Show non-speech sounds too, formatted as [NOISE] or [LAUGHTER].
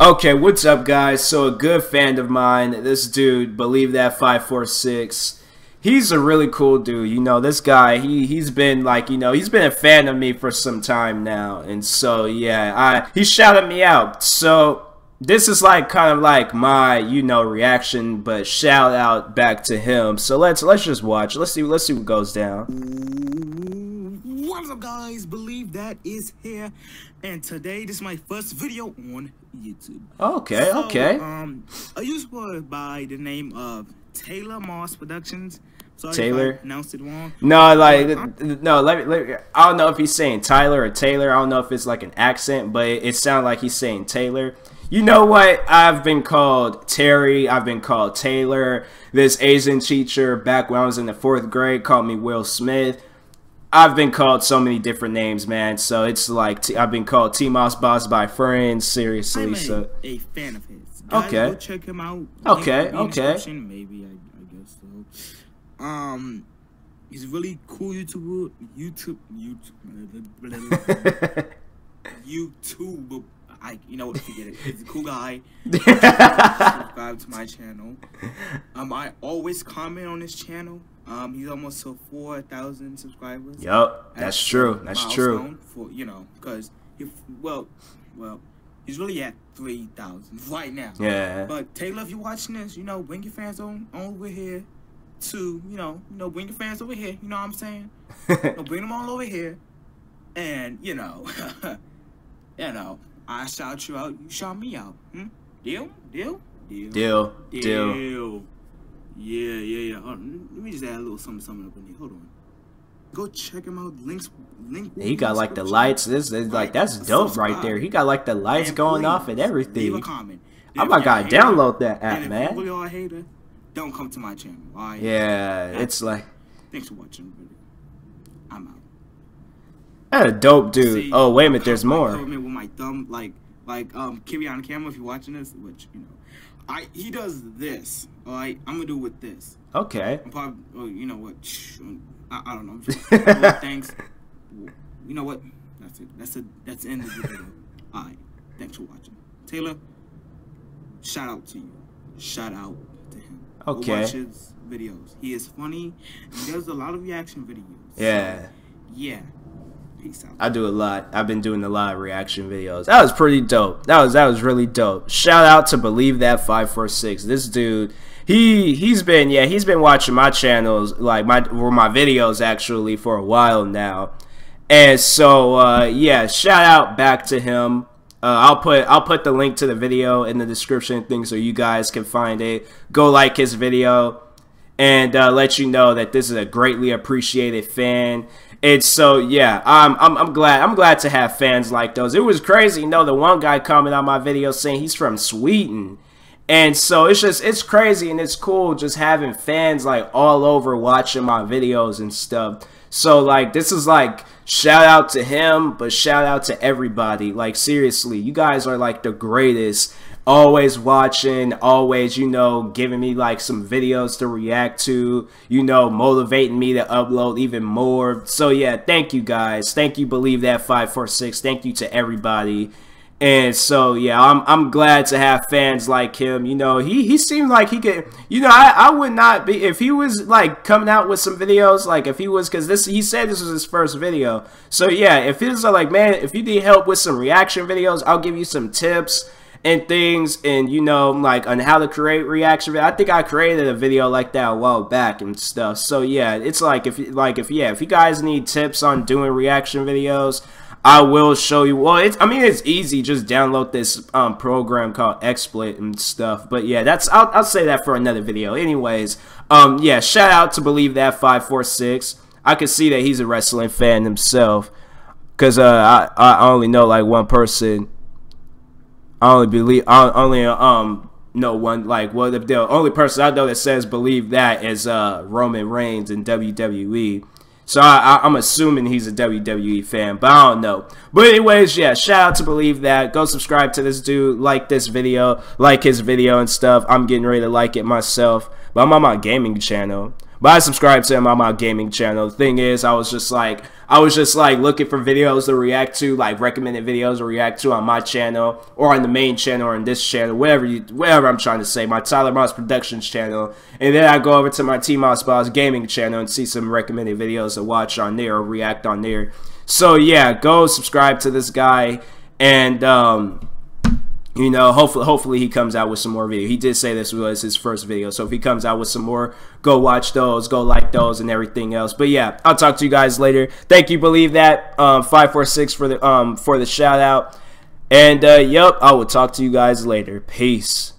Okay, what's up, guys? So, a good fan of mine, this dude, believe that 546. He's a really cool dude. You know, this guy, he he's been like, you know, he's been a fan of me for some time now. And so, yeah, I he shouted me out. So, this is like kind of like my, you know, reaction, but shout out back to him. So, let's let's just watch. Let's see let's see what goes down. What's up guys, Believe That is here, and today this is my first video on YouTube. Okay, so, okay. Um, a YouTuber by the name of Taylor Moss Productions. Sorry Taylor announced it wrong. No, like no, let me, let me, I don't know if he's saying Tyler or Taylor. I don't know if it's like an accent, but it, it sounds like he's saying Taylor. You know what? I've been called Terry. I've been called Taylor. This Asian teacher back when I was in the fourth grade called me Will Smith. I've been called so many different names, man. So it's like i have been called T Moss Boss by friends. Seriously, I'm so a fan of his. Guys, okay, check him out. Okay, okay. Maybe I, I, guess so. Um, he's really cool YouTuber. YouTube, YouTube, YouTube. [LAUGHS] I, you know what? Forget it. He's a cool guy. [LAUGHS] subscribe to my channel. Um, I always comment on his channel. Um, he's almost to four thousand subscribers. Yep, that's true. That's true. For you know, because if well, well, he's really at three thousand [LAUGHS] right now. Yeah. But Taylor, if you're watching this, you know, bring your fans on, on over here. To you know, you know, bring your fans over here. You know what I'm saying? [LAUGHS] you know, bring them all over here, and you know, [LAUGHS] you know, I shout you out, you shout me out. Hmm? Deal? Deal? Deal. Deal. Deal. Deal. Yeah, yeah, yeah. let me just add a little something, something up in here. Hold on. Go check him out. Links, link. He got like the lights. This is like that's dope right there. He got like the lights going off and everything. Leave a comment. I might gotta download that app, man. If a hater, don't come to my channel. All right? Yeah, it's like. Thanks for watching. I'm out. That a dope dude. Oh wait a minute, there's more. With my thumb, like like um, Kiri on camera. If you're watching this, which you know, I he does this. All right, I'm gonna do it with this. Okay. I'm probably, oh, you know what? I, I don't know. [LAUGHS] Just, oh, thanks. You know what? That's it. That's it. That's the end of the video. [LAUGHS] All right. Thanks for watching. Taylor, shout out to you. Shout out to him. Okay. Go watch his videos. He is funny. He does a lot of reaction videos. Yeah. So, yeah. I do a lot. I've been doing a lot of reaction videos. That was pretty dope. That was that was really dope. Shout out to Believe That 546. This dude, he he's been yeah, he's been watching my channels like my or my videos actually for a while now. And so uh yeah, shout out back to him. Uh, I'll put I'll put the link to the video in the description thing so you guys can find it. Go like his video and uh, let you know that this is a greatly appreciated fan. And so yeah, I'm, I'm I'm glad I'm glad to have fans like those. It was crazy, you know, the one guy commented on my video saying he's from Sweden. And so it's just it's crazy and it's cool just having fans like all over watching my videos and stuff. So like this is like shout out to him, but shout out to everybody. Like seriously, you guys are like the greatest always watching, always, you know, giving me like some videos to react to, you know, motivating me to upload even more. So yeah, thank you guys. Thank you, Believe That 546. Thank you to everybody. And so yeah, I'm I'm glad to have fans like him. You know, he he seemed like he could. You know, I I would not be if he was like coming out with some videos. Like if he was because this he said this was his first video. So yeah, if he's like man, if you need help with some reaction videos, I'll give you some tips and things and you know like on how to create reaction i think i created a video like that a while back and stuff. So yeah it's like if like if yeah if you guys need tips on doing reaction videos i will show you. Well it's i mean it's easy. Just download this um, program called xsplit and stuff. But yeah that's I'll, I'll say that for another video. Anyways um yeah shout out to believe that 546 i can see that he's a wrestling fan himself because uh I, I only know like one person I only believe I only um know one like well the, the only person I know that says believe that is uh Roman Reigns in WWE. So I, I, am assuming he's a WWE fan, but I don't know. But anyways, yeah, shout out to Believe That. Go subscribe to this dude, like this video, like his video and stuff. I'm getting ready to like it myself, but I'm on my gaming channel. But I subscribe to him on my gaming channel. The thing is, I was just like, I was just like looking for videos to react to, like recommended videos to react to on my channel or on the main channel or on this channel, whatever you, whatever I'm trying to say, my Tyler Moss Productions channel. And then I go over to my T Moss Boss gaming channel and see some recommended videos to watch on there or react on there. So yeah, go subscribe to this guy and um you know, hopefully, hopefully he comes out with some more video. He did say this was his first video, so if he comes out with some more, go watch those, go like those, and everything else. But yeah, I'll talk to you guys later. Thank you, believe that um, five four six for the um for the shout out, and uh, yep, I will talk to you guys later. Peace.